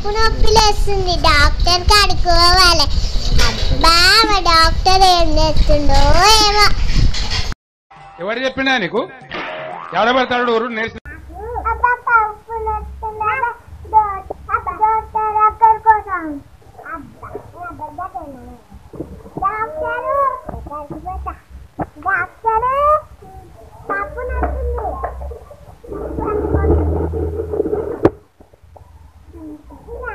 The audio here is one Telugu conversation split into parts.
కడుపు నొప్పి లేస్తుంది. డాక్టర్ కడుకోవాలి అబ్బా మా డాక్టర్ ఏం చేస్తుండో ఏమో. ఎవరు చెప్పిండా నీకు? ఎవడబడతాడు ఊరు? నేర్చు అబ్బా కడుపు నొస్తుందా డాక్టర్ అక్కడ కోసం అబ్బా డాక్టరు డాక్టరు కడుపు నొస్తుంది పండుకోండి ఇలా.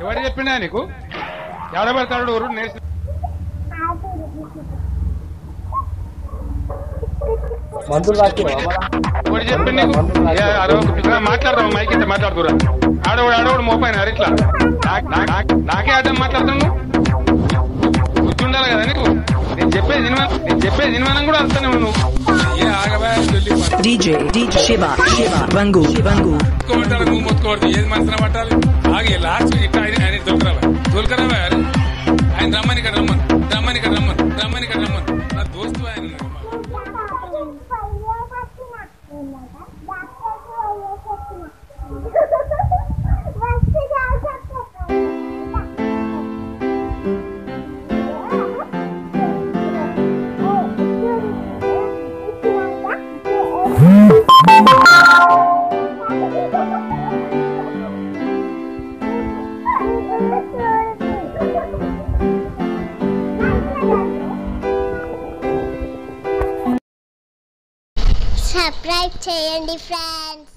ఎవరు చెప్పినా నీకు? ఎవడబడతాడు ఊరు నేర్చు మందులు రాసిరా ఎవరు చెప్పింది నీకు? మాట్లాడదాం మైక్ ఇంత మాట్లాడుతురా ఆడవాడు ఆడవాడు మోపైన ఇట్లా నాకు- అర్థం మాట్లాడుతున్నావు? గుర్తుండాలి కదా నీకు? నేను చెప్పేది సినిమా నేను చెప్పేది సినిమానం కూడా వస్తానే నువ్వు? DJ, DJ Shiva, Shiva, Bangu, Bangu. మొత్తుకోమంటారు నువ్వు మొత్తుకోవద్దు ఏది మనసున పట్టాలి. ఆగి లాస్ట్ ఇట్లా ఆయన దొరకరావా దొరకరావా ఆయన రమ్మని ఇక్కడ రమ్మని. సబ్స్క్రైబ్ చేయండి ఫ్రెండ్స్